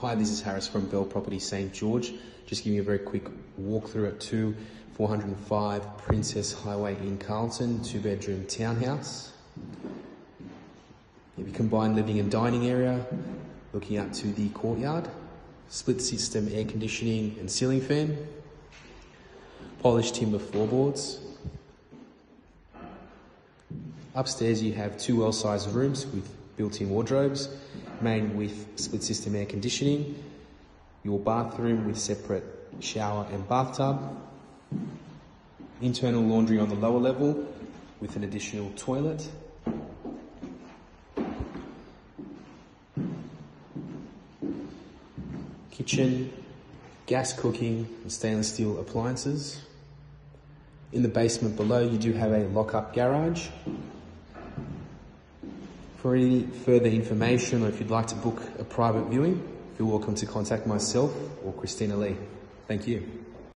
Hi, this is Harris from Belle Property St George. Just giving you a very quick walkthrough at 2 405 Princes Highway in Carlton, two bedroom townhouse. A combined living and dining area, looking out to the courtyard, split system air conditioning and ceiling fan, polished timber floorboards. Upstairs you have two well-sized rooms with built-in wardrobes, main with split system air conditioning, your bathroom with separate shower and bathtub, internal laundry on the lower level with an additional toilet, kitchen, gas cooking and stainless steel appliances. In the basement below you do have a lock-up garage for any further information or if you'd like to book a private viewing, you're welcome to contact myself or Christina Lee. Thank you.